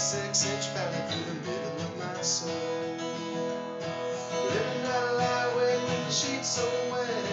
six inch valley through the middle of my soul. Living out a lie, wet, the sheets so wet.